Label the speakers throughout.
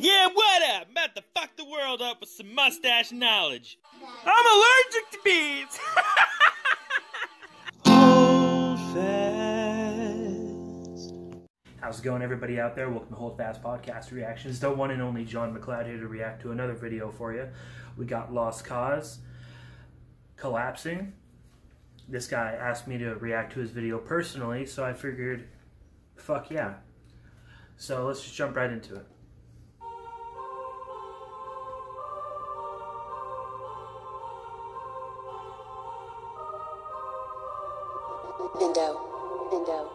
Speaker 1: Yeah, what up? I'm about to fuck the world up with some mustache knowledge. I'm allergic to bees!
Speaker 2: How's it going, everybody out there? Welcome to Hold Fast Podcast Reactions. The one and only John McLeod here to react to another video for you. We got Lost Cause collapsing. This guy asked me to react to his video personally, so I figured, fuck yeah. So let's just jump right into it.
Speaker 3: Indo. Indo.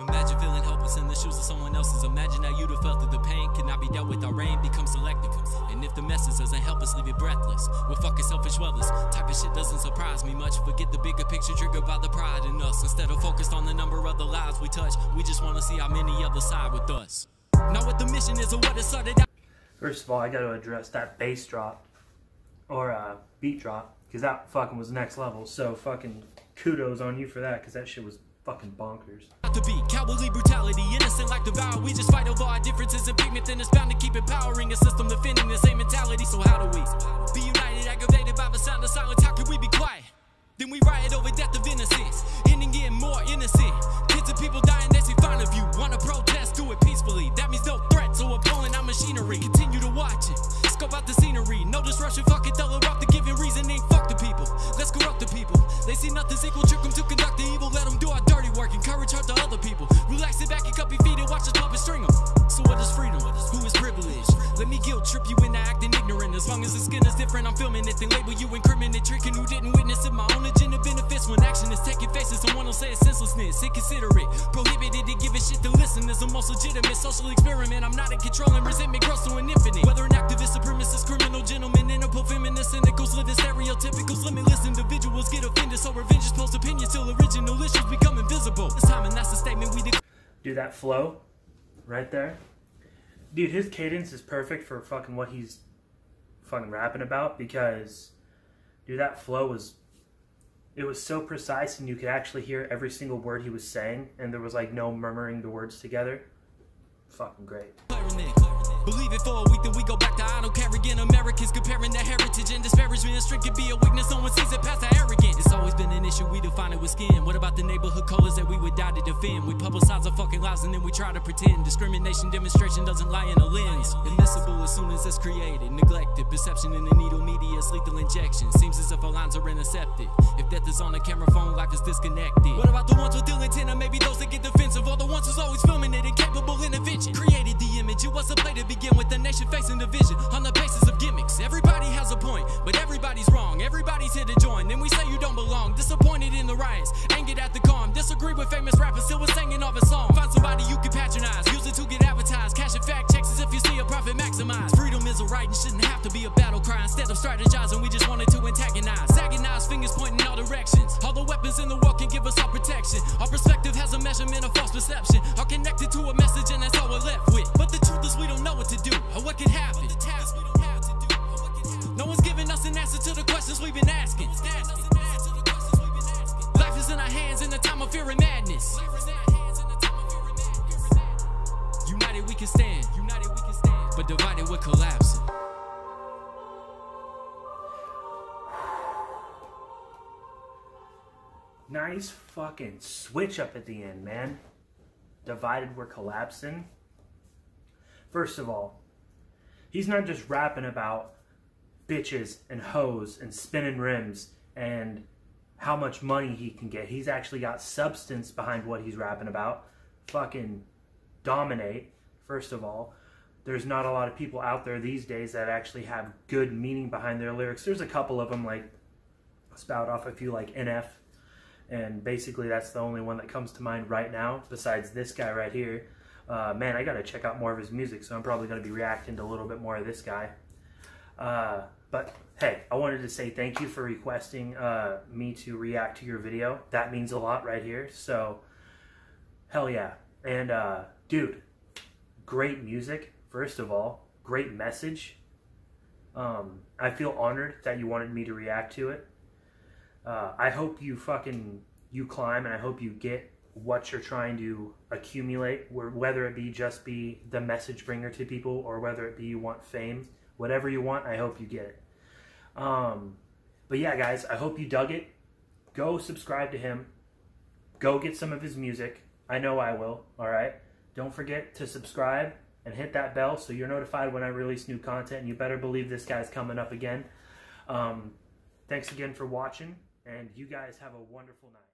Speaker 4: Imagine feeling helpless in the shoes of someone else's. Imagine how you'd have felt that the pain cannot be dealt with. Our rain becomes selective. And if the message doesn't help us, leave it breathless. We're fucking selfish wellers. Type of shit doesn't surprise me much. Forget the bigger picture triggered by the pride in us. Instead of focused on the number of the lives we touch, we just want to see how many others side with us. Now what the mission is or what it started out.
Speaker 2: First of all, I got to address that bass drop or uh, beat drop because that fucking was next level. So fucking kudos on you for that because that shit was fucking bonkers.
Speaker 4: to be cowardly brutality, innocent like the vow. We just fight over our differences and it's bound to keep empowering a system defending the same mentality. So how do we be united, aggravated by the sound of silence? How we be quiet? Then we riot over death of innocence, ending in more innocent. Kids people dying, people. They see nothing's equal, trick them to conduct the evil. Let them do our dirty work, encourage hurt to other people. Relax, sit back and cup your feet and watch us puppet string them. So what is freedom? Who is privilege? Let me guilt trip you into acting long as the skin is different, I'm filming it. Then label you incriminate, tricking who didn't witness it. My own agenda benefits when action is taking faces. Someone will say it's senselessness, inconsiderate, prohibited to give a shit to listen. Is the most legitimate social experiment. I'm not in control and resentment grows to an infinite. Whether an activist, supremacist, criminal, gentleman, interpol, feminist, cynicals, living stereotypicals, limitless individuals get offended. So revenge is post opinions till original issues become invisible. It's time and that's the statement we.
Speaker 2: Do that flow right there. Dude, his cadence is perfect for fucking what he's fucking rapping about because dude that flow was it was so precise and you could actually hear every single word he was saying and there was like no murmuring the words together. Fucking great.
Speaker 4: Believe it for a week, then we go back to I don't care again. Americans comparing their heritage and disparagement. A strength can be a weakness, no one sees it past the arrogant. It's always been an issue, we define it with skin. What about the neighborhood colors that we would die to defend? We publicize our fucking lies and then we try to pretend. Discrimination demonstration doesn't lie in a lens. Admissible as soon as it's created. Neglected, perception in the needle media is lethal injection. Seems as if our lines are intercepted. If death is on a camera phone, life is disconnected. What about the ones with ill intent or maybe those that get defensive? Or the ones who's always filming it, incapable intervention? Created the image, it was a play to begin with. The nation facing division on the basis of gimmicks. Everybody has a point, but everybody's wrong. Everybody's here to join. Then we say you don't belong. Disappointed in the riots, angered at the calm. Disagree with famous rappers, still was singing off a song. Find somebody you can patronize, use it to get advertised. Cash and fact checks as if you see a profit maximize. Freedom is a right and shouldn't have to be a battle cry. Instead of strategizing, we what can happen. No one's giving us an answer to the questions we've been asking. Life is in our hands in a time of fear and madness. United we can stand. United we can stand. But divided we're collapsing.
Speaker 2: Nice fucking switch up at the end, man. Divided we're collapsing. First of all, he's not just rapping about bitches and hoes and spinning rims and how much money he can get. He's actually got substance behind what he's rapping about. Fucking dominate, first of all. There's not a lot of people out there these days that actually have good meaning behind their lyrics. There's a couple of them, like, spout off a few, like NF. And basically, that's the only one that comes to mind right now, besides this guy right here. Uh, man, I gotta check out more of his music, so I'm probably gonna be reacting to a little bit more of this guy. Uh, but hey, I wanted to say thank you for requesting uh, me to react to your video. That means a lot right here. So, hell yeah. And uh, dude, great music, first of all. Great message. Um, I feel honored that you wanted me to react to it. Uh, I hope you fucking you climb and I hope you get what you're trying to accumulate, whether it be just be the message bringer to people or whether it be you want fame. Whatever you want, I hope you get it. Um, but yeah, guys, I hope you dug it. Go subscribe to him. Go get some of his music. I know I will. All right. Don't forget to subscribe and hit that bell so you're notified when I release new content. And you better believe this guy's coming up again. Um, thanks again for watching, and you guys have a wonderful night.